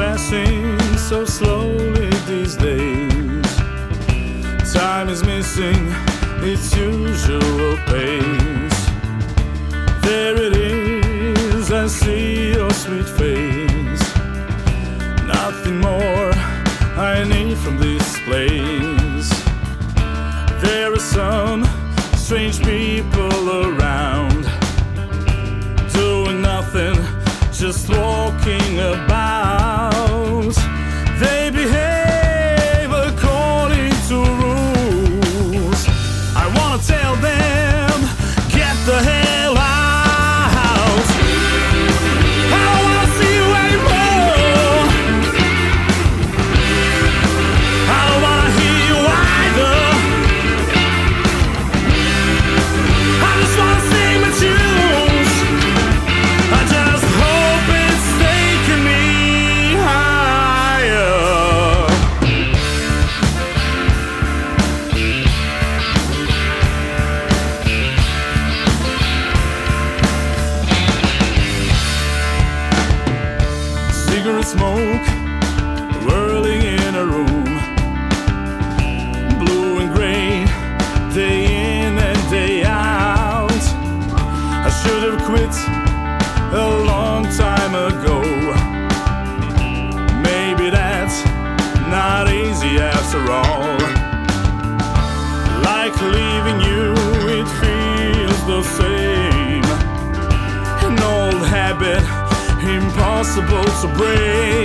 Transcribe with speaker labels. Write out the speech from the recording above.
Speaker 1: passing so slowly these days. Time is missing its usual pace. There it is, I see your sweet face. Nothing more I need from this place. There are some strange people around, doing nothing, just walking about. Smoke whirling in a room, blue and gray, day in and day out. I should have quit a long time ago. Maybe that's not easy after all. Like leaving you, impossible to break.